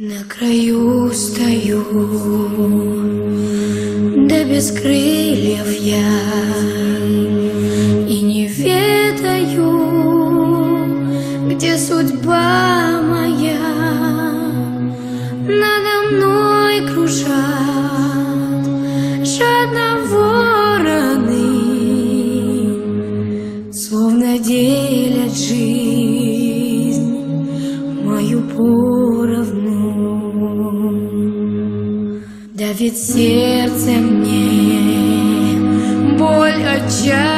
На краю стою, да без крыльев я И не ведаю, где судьба моя. Надо мной кружат жадно вороны Словно делят жизнь мою поровну Давит сердце мне. Боль отчаяния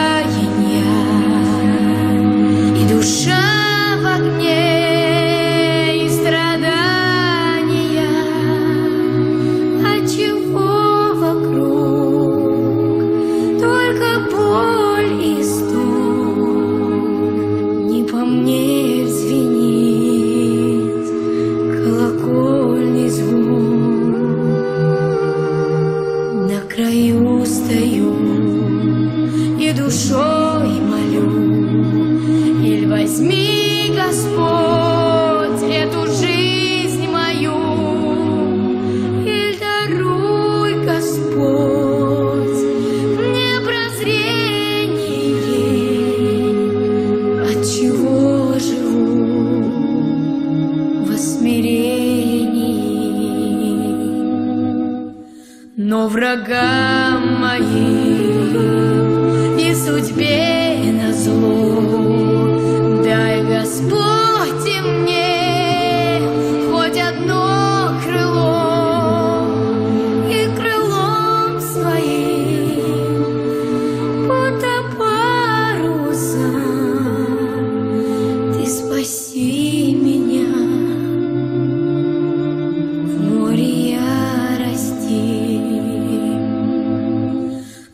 Краю стою и душой молю. Иль возьми, Господь, но врагам моим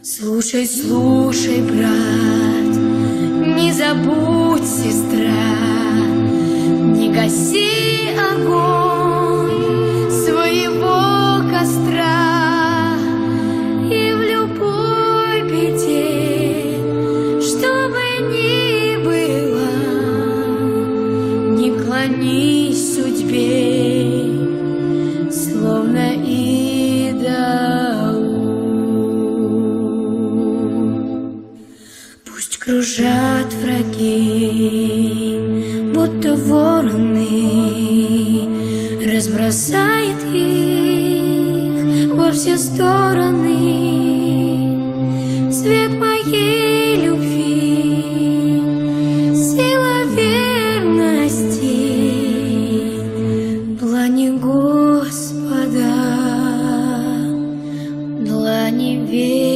Слушай, слушай, брат, не забудь, сестра, не гаси огонь своего костра. И в любой беде, что бы ни было, не клонись кружат враги, будто вороны, разбросает их во все стороны. Свет моей любви, сила верности, длани Господа, длани верности.